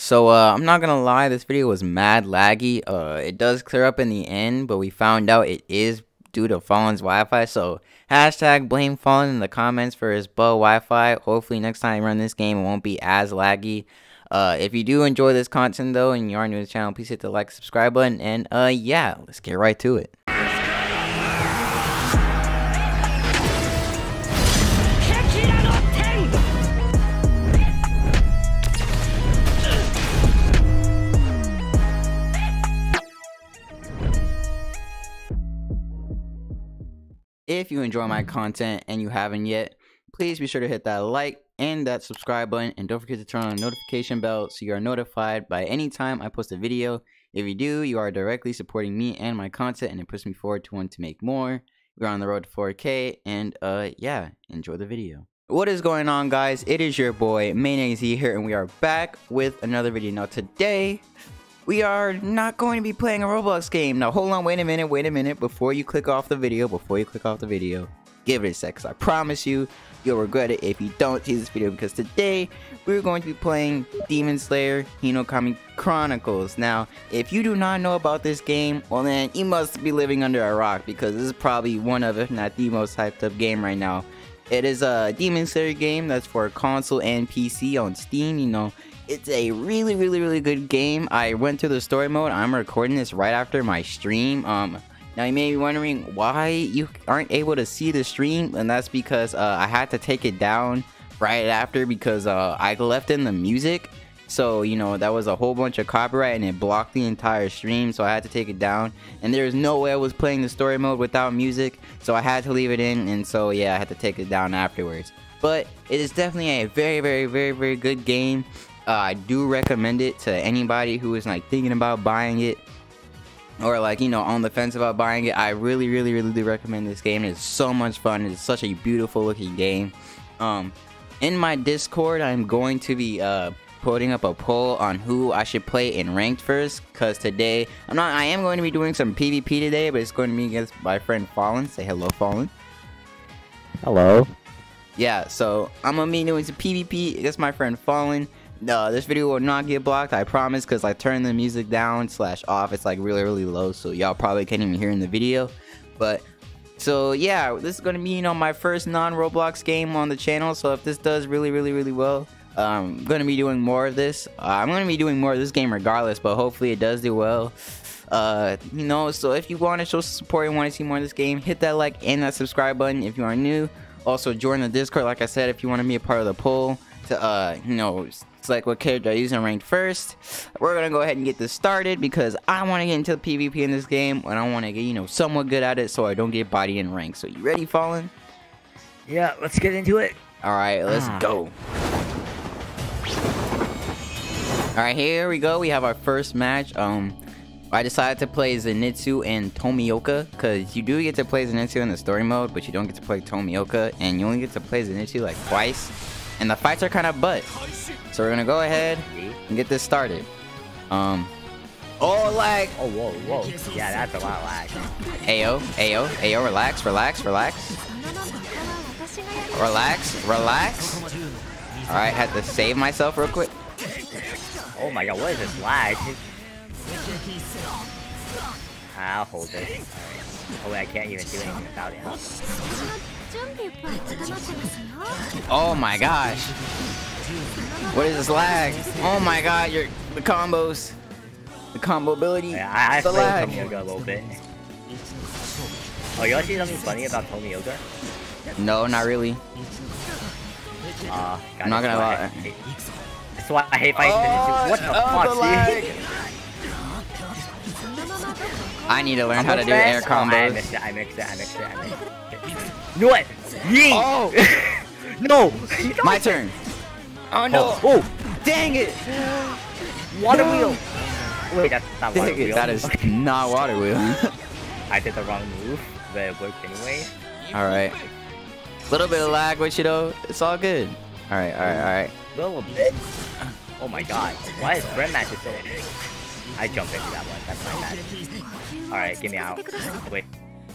So uh, I'm not gonna lie, this video was mad laggy. Uh, it does clear up in the end, but we found out it is due to Fallen's Wi-Fi. So hashtag blame Fallen in the comments for his bow Wi-Fi. Hopefully next time I run this game, it won't be as laggy. Uh, if you do enjoy this content though, and you are new to the channel, please hit the like, subscribe button, and uh, yeah, let's get right to it. If you enjoy my content and you haven't yet, please be sure to hit that like and that subscribe button and don't forget to turn on the notification bell so you are notified by any time I post a video. If you do, you are directly supporting me and my content and it puts me forward to want to make more. We're on the road to 4K and uh yeah, enjoy the video. What is going on guys? It is your boy Mayonnaise here and we are back with another video. Now today we are not going to be playing a Roblox game. Now, hold on, wait a minute, wait a minute. Before you click off the video, before you click off the video, give it a sec, I promise you, you'll regret it if you don't see this video, because today, we're going to be playing Demon Slayer Hinokami Chronicles. Now, if you do not know about this game, well then, you must be living under a rock, because this is probably one of, if not the most hyped up game right now. It is a Demon Slayer game that's for console and PC on Steam, you know, it's a really, really, really good game. I went to the story mode. I'm recording this right after my stream. Um, now you may be wondering why you aren't able to see the stream, and that's because uh, I had to take it down right after because uh, I left in the music. So, you know, that was a whole bunch of copyright and it blocked the entire stream, so I had to take it down. And there's no way I was playing the story mode without music, so I had to leave it in, and so yeah, I had to take it down afterwards. But it is definitely a very, very, very, very good game. Uh, I do recommend it to anybody who is like thinking about buying it or like you know on the fence about buying it. I really, really, really do recommend this game. It's so much fun. It's such a beautiful looking game. Um, in my Discord, I'm going to be uh putting up a poll on who I should play in ranked first. Cause today I'm not. I am going to be doing some PvP today, but it's going to be against my friend Fallen. Say hello, Fallen. Hello. Yeah, so I'm gonna be doing some PvP against my friend Fallen. No, uh, this video will not get blocked, I promise, because I turned the music down slash off. It's like really, really low, so y'all probably can't even hear in the video. But, so yeah, this is going to be, you know, my first non-Roblox game on the channel. So if this does really, really, really well, um, I'm going to be doing more of this. Uh, I'm going to be doing more of this game regardless, but hopefully it does do well. Uh, you know, so if you want to show support and want to see more of this game, hit that like and that subscribe button if you are new. Also, join the Discord, like I said, if you want to be a part of the poll to, uh, you know, select what character I use in ranked first. We're gonna go ahead and get this started because I want to get into the PvP in this game and I want to get you know somewhat good at it so I don't get body in rank. So you ready, Fallen? Yeah, let's get into it. All right, let's ah. go. All right, here we go. We have our first match. Um, I decided to play Zenitsu and Tomioka because you do get to play Zenitsu in the story mode, but you don't get to play Tomioka, and you only get to play Zenitsu like twice. And the fights are kind of butt. So we're gonna go ahead and get this started. Um. Oh, lag! Oh, whoa, whoa. Yeah, that's a lot of lag. Ayo, ayo, ayo, relax, relax, relax. Relax, relax. Alright, had to save myself real quick. Oh my god, what is this lag? I'll hold it. Alright. Oh wait, I can't even do anything without it. Oh my gosh. What is this lag? Oh my god, your the combos. The combo ability. Yeah, I, I the lag. Tomioka a little bit. Oh, you want to see something funny about Tomioka? No, not really. Uh, I'm not gonna lie. That's why I hate fighting oh, What the oh, fuck, the dude? I need to learn I'm how to do air oh, combos. Oh, I mixed it, I mixed it, I mixed it, I mixed it. You know what? Yeet! Oh! no! My turn. Oh no! Oh, oh. dang it! Water no. wheel! Wait, that's not dang water wheel. It, that is not water wheel. I did the wrong move, but it worked anyway. Alright. Little bit of lag with you though. It's all good. Alright, alright, alright. A little bit. Oh my god. Why is friend matches so... I jumped into that one. That's my bad. Alright, get me out. Wait.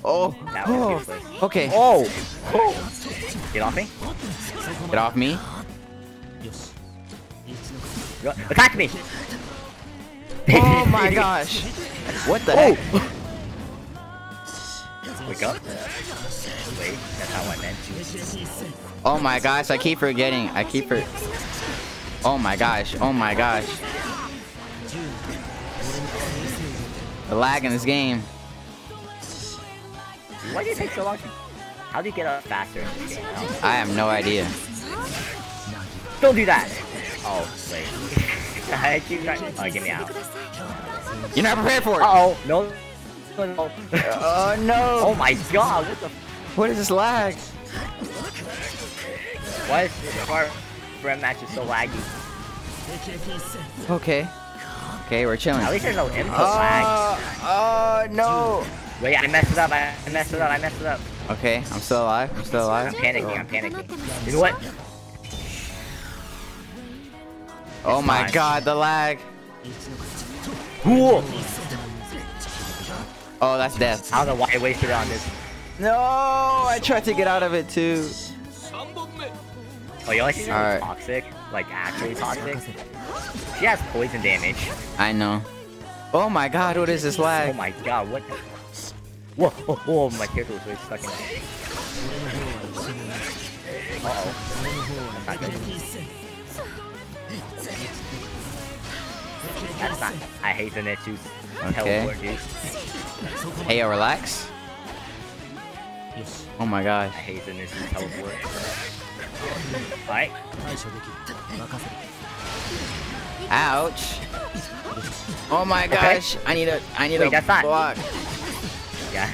Oh. oh. Okay. Oh. oh. Get off me. Get off me. Go- Attack me! Oh my gosh. What the oh. heck? Wake up. Wait, that's how I meant to. Oh my gosh, I keep forgetting. I keep for. Oh my gosh. Oh my gosh. The lag in this game. Why did it take so long? How do you get up faster in this game? I have no idea. Don't do that! Oh, wait. I keep trying. Oh, get me out. You're not prepared for it. Uh oh, no. No, no. Oh no. Oh my god, what the What is this lag? Why is this car friend match is so laggy? Okay. Okay, we're chilling. At least there's no input uh, lag. Oh, oh no. Wait, I messed it up, I I messed it up, I messed it up. Okay, I'm still alive. I'm still alive. I'm panicking, I'm panicking. You know what? Oh my fine. god, the lag. Cool! Oh, that's death. I don't know why I wasted it on this. No, I tried to get out of it too. Oh, you only see her Alright. toxic? Like, actually toxic? She has poison damage. I know. Oh my god, what is this oh lag? Oh my god, what the... Whoa, whoa, whoa, my character was really stuck in it. Uh-oh. That's not good. That's not... I hate Zenitsu's Okay. teleport, dude. Hey, yo, relax. Oh my god. I hate Zenitsu's teleport. Alright. Ouch. Oh my gosh. I need a I need Wait, a that's not- block. Yeah.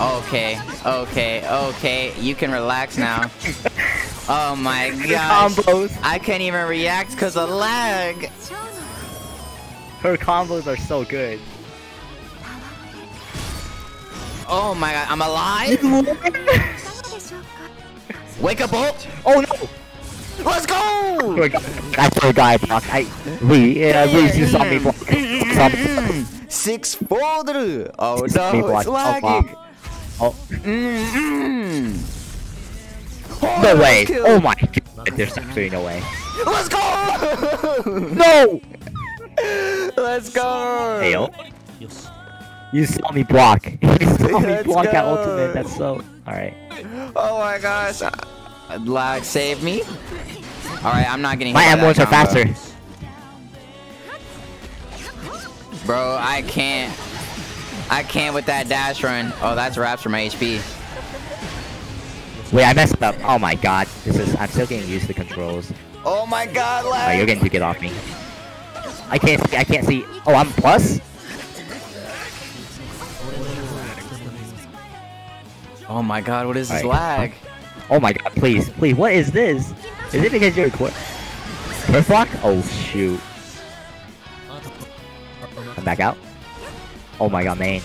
Okay, okay, okay. You can relax now. Oh my gosh. Combos! I can't even react because of lag. Her combos are so good. Oh my god, I'm alive? Wake up, Bolt! Oh no! Let's go! I threw a guy block. I we uh, we you saw me block. Saw Six folder! Oh Me no, block. it's Oh, lagging! Oh Mm-mm. no way! kill. Oh my! God. There's actually no way. Let's go! No! Let's go! Hey yo. You saw me block. You saw me Let's block that go. ultimate. That's so. All right. Oh my gosh. Lag saved me. Alright, I'm not getting My hit by M1s are faster. Bro, I can't. I can't with that dash run. Oh, that's wraps for my HP. Wait, I messed up. Oh my god. This is. I'm still getting used to the controls. Oh my god, lag! you're getting to get off me. I can't see. I can't see. Oh, I'm plus. Oh my god, what is this Alright. lag? Oh my god, please, please, what is this? Is it because you're? Curve block? Oh shoot. I'm back out. Oh my god, main.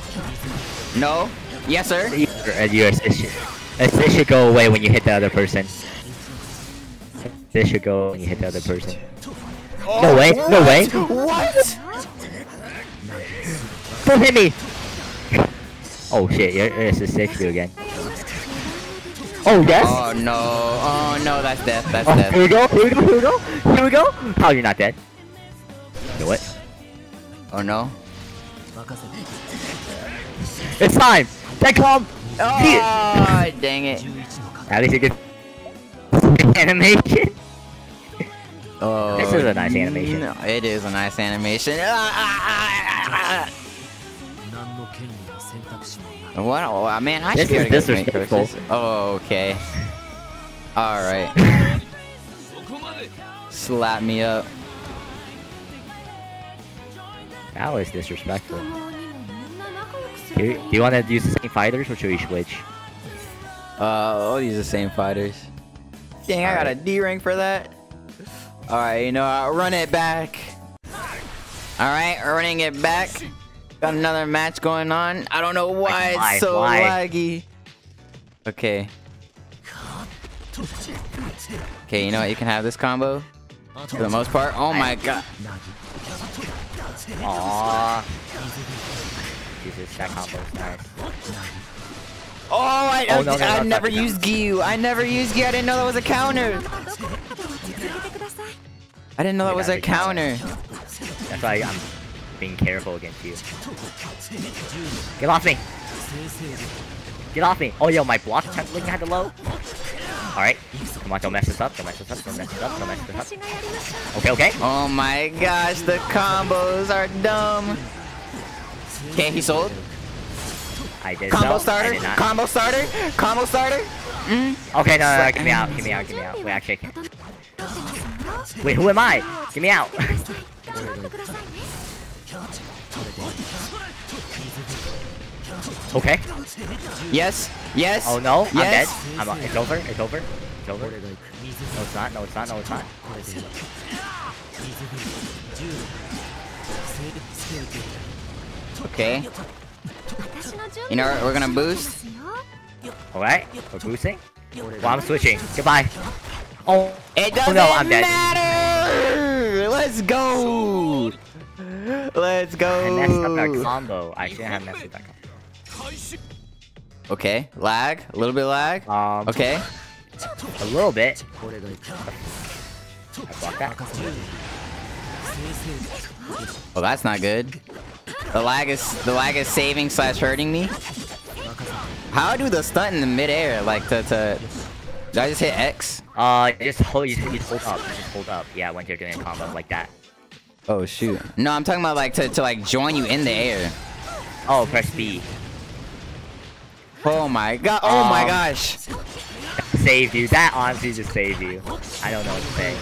No? Yes, sir? Your, uh, your assist should, assist should go away when you hit the other person. This should go when you hit the other person. No way, no way. What? Don't hit me! Oh shit, your, assist saved you again. Oh yes! Oh no. Oh no, that's death. That's Oh, here death. we go, here we go, here we go, here we go! How you're not dead? Do it. Oh no. It's time! That come! Oh, dang it. At least you get animation. Oh, This is a nice animation. No, it is a nice animation. Ah, ah, ah, What? Oh, man, I This should be able to get curses. Oh, okay. All right. Slap me up. That was disrespectful. Do you, do you want to use the same fighters or should we switch? Uh, all these are the same fighters. Dang, I got a D ring for that. All right, you know, I'll run it back. All right, running it back. Got another match going on. I don't know why why, it's so why? laggy. Okay. Okay, you know what? You can have this combo for the most part. Oh my god. Aww. Jesus, that combo's nice. Oh, I, Oh, no, no, I, no, never used Giyu. I never used Giyu. I didn't know that was a counter. I didn't know that was a counter. counter. That's why I'm being careful against you. Get off me! Get off me! Oh, yo, my block check looking at the low. Alright. Come on, don't mess this up. Don't mess this up. Don't mess this up. Don't mess this up. Okay, okay. Oh my gosh, the combos are dumb. Okay, he sold. I did Combo no, I starter. did not. Combo starter. Combo starter. Mm. Okay, no, no, no, get me out. Get me out. Get me out. Wait, actually, I can't. Wait, who am I? Get me out. okay. Yes. Yes. Oh no, I'm Yes. dead. I'm. Uh, it's over. It's over. It's over. No, it's not. No, it's not. No, it's not. Okay. You know what? We're gonna boost. All right. We're boosting. Well, I'm switching. Goodbye. Oh. It doesn't no, I'm dead. matter. Let's go. Let's I messed up that go. combo. I shouldn't have messed up that combo. Okay. Lag. A little bit lag. Um. Okay. A little bit. I blocked that. Well, that's not good. The lag is the lag is saving slash hurting me. How do the stunt in the midair? Like to to. Did I just hit X? Uh, just hold. You just, you just hold up. You just hold up. Yeah, when you're doing a combo like that. Oh shoot. No, I'm talking about like to to like join you in the air. Oh, press B. Oh my god. Oh my Um, gosh. Save you. That honestly just saved you. I don't know what to say.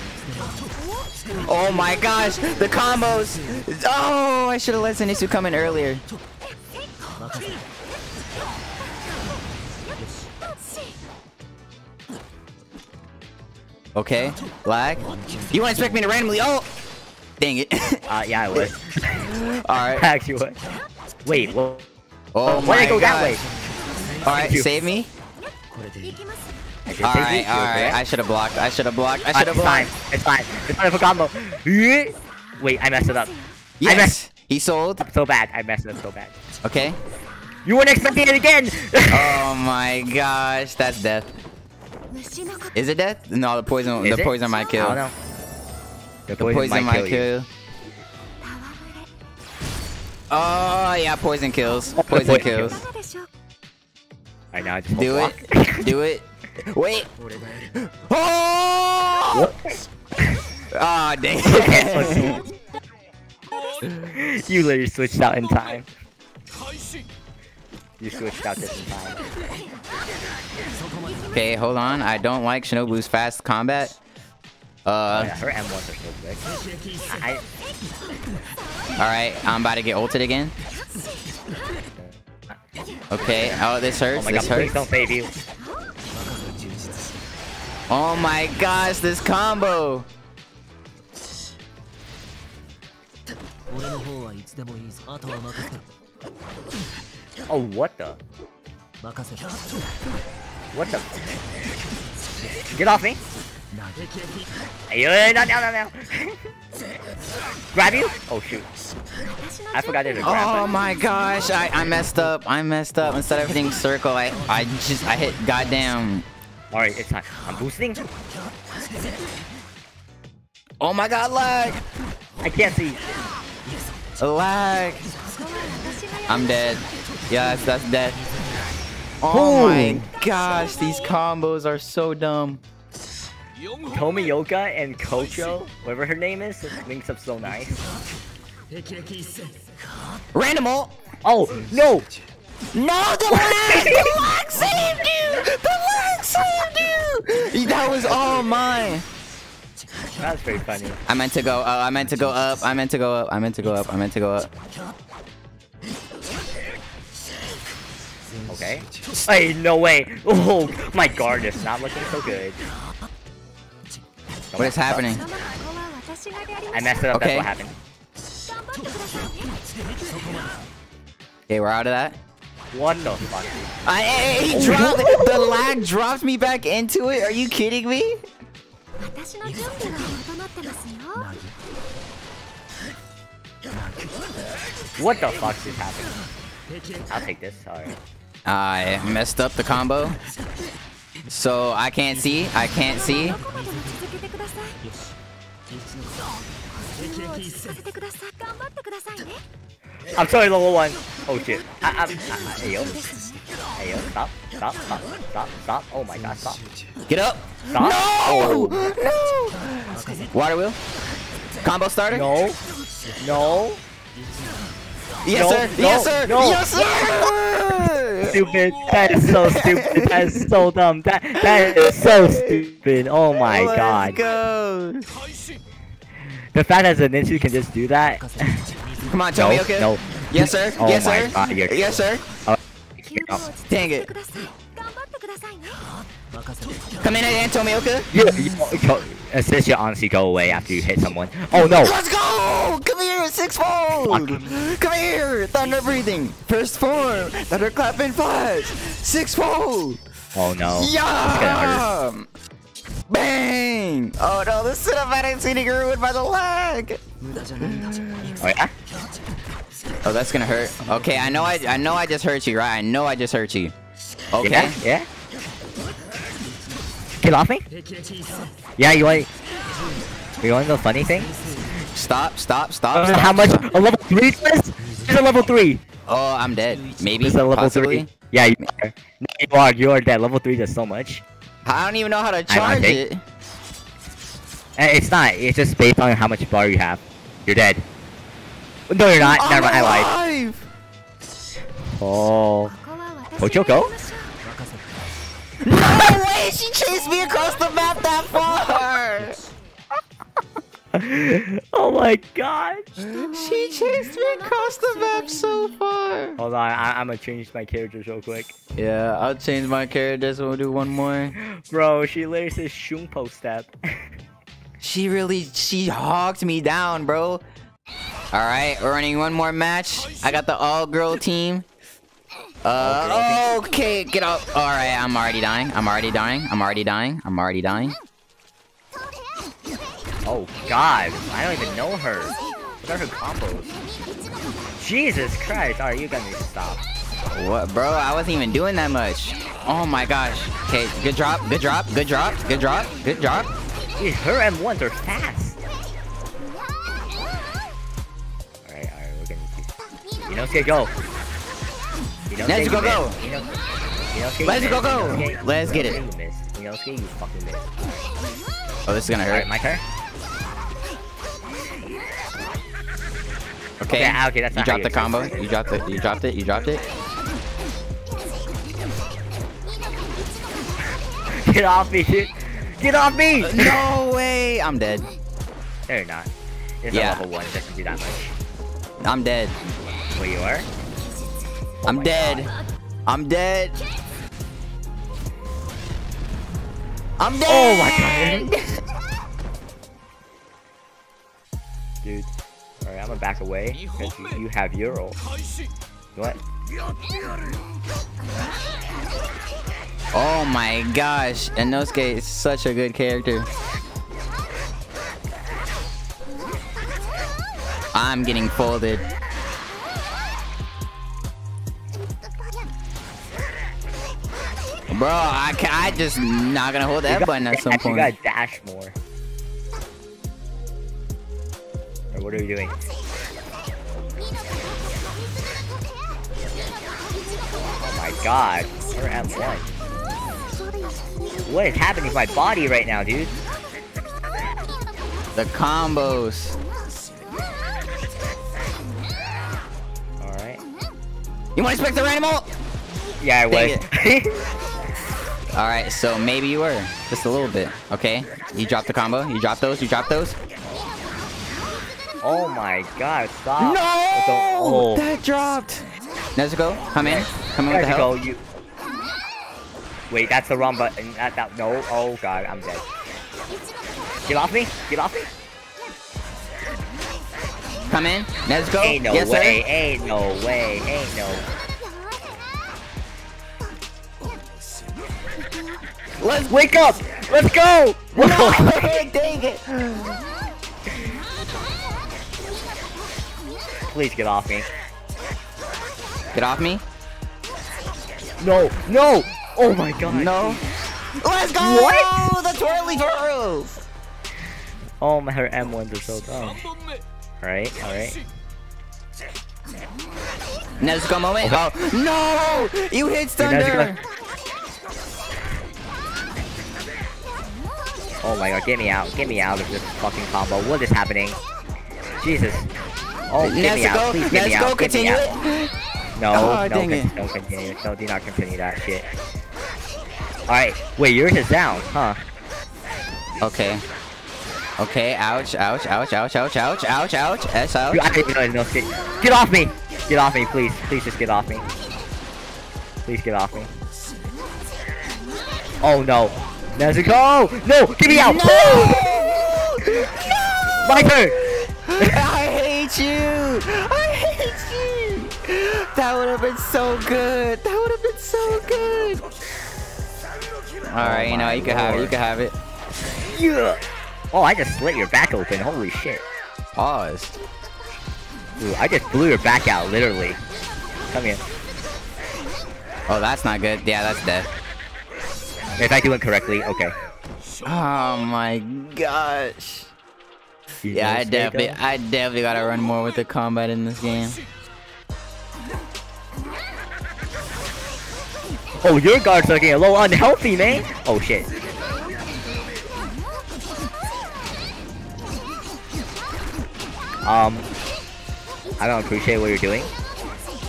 Oh my gosh. The combos. Oh, I should have let Zenitsu come in earlier. Okay. Lag. You want to expect me to randomly? Oh. Dang it. Uh, yeah, I would. All right. Actually, would. Wait, well, Oh why my did I go that way? All right, save me. I did All save right, you, all right. I should have blocked. I should have blocked. I Uh, should have blocked. it's fine. It's fine. It's fine for combo. Wait, I messed it up. I Yes. messed He sold. up so bad. I messed it up so bad. Okay. You weren't expecting it again. Oh my gosh, that's death. Is it death? No, the poison. Is the it? poison might kill. I don't know. The The poison, poison might, might kill, you. Oh yeah, poison kills. Oh, Poison poison kills. Right now, I just Do hold it. Do it. Wait. Oh! Ah, dang. you literally switched out in time. You switched out just in time. okay, hold on. I don't like Shinobu's fast combat. Uh, oh, her M1s are so quick. Alright, I'm about to get ulted again. Okay, oh, this hurts. Oh this God, hurts. don't save you. Oh my gosh, this combo! Oh, what the? What the? Get off me! Hey, not now, not now. grab you? Oh shoot. I forgot there's a grab Oh my gosh, I, I messed up. I messed up. Instead of hitting circle, I I just I hit goddamn. Alright, it's time. I'm boosting. Oh my god, lag, I can't see. lag. I'm dead. Yes, that's dead. Oh Boom. my gosh, these combos are so dumb. Tomioka and Kocho, whatever her name is, links up so nice. Random ult. Oh, no! No, the lag, the lag saved you. The lag saved you. That was all mine. That's pretty funny. I meant to go. Uh, I meant to go up. I meant to go up. I meant to go up. I meant to go up. Okay. Hey, no way. Oh, my guard is not looking so good. What is happening? I messed it up. Okay. That's what happened. Okay, we're out of that. What the fuck? I, he dropped. The lag dropped me back into it. Are you kidding me? What the fuck is happening? I'll take this. Sorry. I messed up the combo. So I can't see. I can't see. どこまでも続けてください自分を落ち着かせてください頑張ってくださいね I'm sorry, level one. Oh shit. I, I'm. I, I, hey yo. Hey yo. Stop. Stop. Stop. Stop. Stop. Oh my god. Stop. Get up. Stop. No! Oh. Water wheel. Combo starter. No. No. Yes, no, sir. No, yes, sir. No. Yes, sir. Stupid. That is so stupid. That is so dumb. That that is so stupid. Oh my Let's god. Go. The fact that Zenitsu can just do that. Come on, Toby. No, okay. No. Yes, sir. Oh yes, sir. God, yes, sir. Uh, oh. Dang it. Come in again, Tomioka. You, you, you, assist should honestly go away after you hit someone. Oh no! Let's go! Come here, sixfold! Come here, thunder breathing. First form, thunderclap and flash. Sixfold. Oh no. It's gonna hurt. Yeah! Bang! Oh no, the cinematic's getting ruined by the lag. Oh yeah? Oh, that's gonna hurt. Okay, I know I I know I just hurt you, right? I know I just hurt you. Okay. Yeah? Yeah? Off me? Yeah, you want... You want the funny thing? Stop, stop, stop. Uh, stop how much? stop. A level 3 this? It's a level 3! Oh, I'm dead. Maybe. It's a level possibly. 3. Yeah, you are. No, you are. You are dead. Level 3 does so much. I don't even know how to charge it. Eh, It's not. It's just based on how much bar you have. You're dead. No, you're not. Never mind. I lied. Oh. こ No way! She chased me across the map that far! oh my god. She chased me across the map so far! Hold on. I I'm gonna change my characters real quick. Yeah, I'll change my character so we'll do one more. Bro, she literally says Shumpo step. She really, she hogged me down, bro. Alright, we're running one more match. I got the all-girl team. Uh, okay, get up. Alright, I'm already dying. I'm already dying. I'm already dying. I'm already dying. oh god. I don't even know her. What are her combos? Jesus Christ. Alright, you gotta stop. What, bro? I wasn't even doing that much. Oh my gosh. Okay, good drop, good drop, good drop, good drop, good drop. Dude, her M1s are fast. Alright, alright, we're gonna see. Inosuke, go. Let's go, go. missed. Ino- Inosuke, you Let's go, go. Let's get it. Inosuke, You missed. Inosuke, you fucking missed. Oh, this is gonna hurt. My turn. Okay, Okay, ah, okay, that's you dropped the combo. You dropped it. You dropped it. You dropped it. Get off me, dude. Get off me! No way! I'm dead. No, you're not. It's Yeah. a level 1, it doesn't do that much. I'm dead. Where you are? Oh I'm my dead. I'm dead. I'm oh dead. Oh my god. Dude. Alright, I'm gonna back away. Because you, you have Euro. What? Oh my gosh, Inosuke is such a good character. I'm getting folded. Bro, I, ca- I just not gonna hold that button at some actually point. gotta dash more. Or what are we doing? Oh my god. We're at one. What is happening to my body right now, dude? The combos. Alright. You want to expect the animal? Yeah, I Dang was. Alright, so maybe you were. Just a little bit. Okay. You dropped the combo. You dropped those. You dropped those. oh my god, stop. No! Oh. That dropped. Nezuko, come in. Come in with the help. you. Wait, that's the wrong button. That, that, no. Oh god, I'm dead. Get off me! Get off me! Come in. Nezuko. Ain't no yes, way! sir. Ain't no way! Ain't no. Let's Wake up! Let's go! No, dang it. Please get off me. Get off me. No! No! Oh my god! No. Let's go! What? The twirly twirls! Oh my, her M1s are so dumb. Alright, alright. Nezuko moment. Oh, no! You hit thunder! Oh my god, get me out. Get me out of this fucking combo. What is happening? Jesus. Oh, get me out. Please get me Nezuko, out. Get me continue out. No, Oh, no, con- it. don't continue. No, do not continue that shit. Alright, wait, yours is down, huh? Okay. Okay, ouch, ouch, ouch, ouch, ouch, ouch, ouch, ouch, S ouch. I didn't know no shit. Get off me! Get off me, please. Please just get off me. Please get off me. Oh no. Nezuko! No! Get me out! My turn! I hate you! I hate you! That would have been so good! That would have been so good! Alright, you know, you can have it, you can have it. Yeah. Oh, I just slit your back open. Holy shit. Pause. Ooh, I just blew your back out, literally. Come here. Oh, that's not good. Yeah, that's dead. If I do it correctly, okay. Oh my gosh. Yeah, I definitely, I definitely gotta run more with the combat in this game. Oh, your guard's looking a little unhealthy, man. Oh shit. Um, I don't appreciate what you're doing.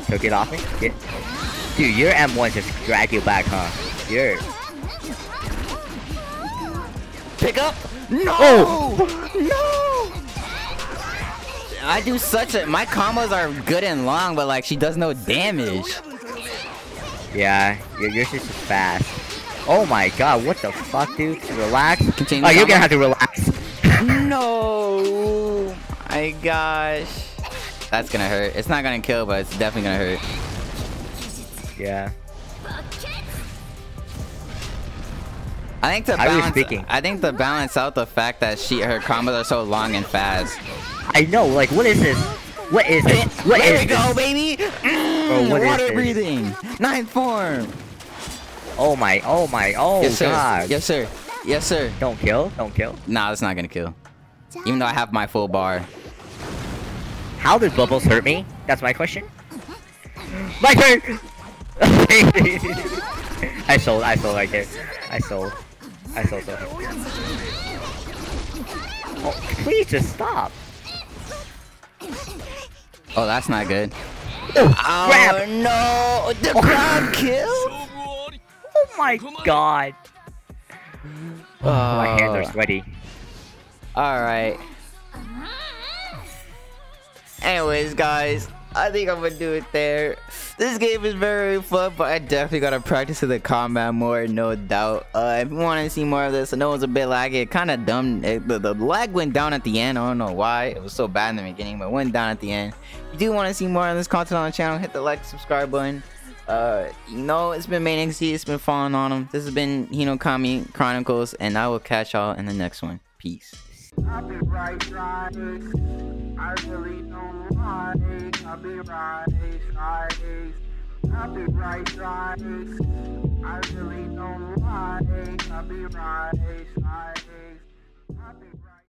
So get off me. Get. Dude, your M1 just drag you back, huh? You're. Pick up! No! Oh! No! I do such a, my combos are good and long, but like she does no damage. Yeah, your, yours is just fast. Oh my god, what the fuck, dude? Relax. Continue Oh, you're gonna have to relax. No! My gosh. That's gonna hurt. It's not gonna kill, but it's definitely gonna hurt. yeah. I think was balance, speaking. I think to balance out the fact that she her combos are so long and fast. I know, like, what is this? What is this? What there is we this? go, baby! Mm, water breathing, ninth form. Oh my, oh my, oh yes, sir. god. Yes, sir. Yes, sir. Don't kill, don't kill. Nah, that's not gonna kill. Even though I have my full bar. How did bubbles hurt me? That's my question. My turn! I sold, I sold right there. I sold. I sold so Oh, please just stop. Oh, that's not good. Oh, oh grab! no! The oh. grab kill. Oh my god. Oh, my hands are sweaty. All right. Anyways, guys, I think I'm gonna do it there. This game is very fun, but I definitely gotta practice the combat more, no doubt. Uh, if you want to see more of this, I know it was a bit laggy. It kind of dumb. It, the, the lag went down at the end. I don't know why. It was so bad in the beginning, but went down at the end. If you do want to see more of this content on the channel, hit the like, subscribe button. Uh, you know, it's been Main XZ. It's been falling on them. This has been Hinokami Chronicles, and I will catch y'all in the next one. Peace. I really don't like copyright strikes. Copyright strikes. I really don't like copyright strikes. Copyright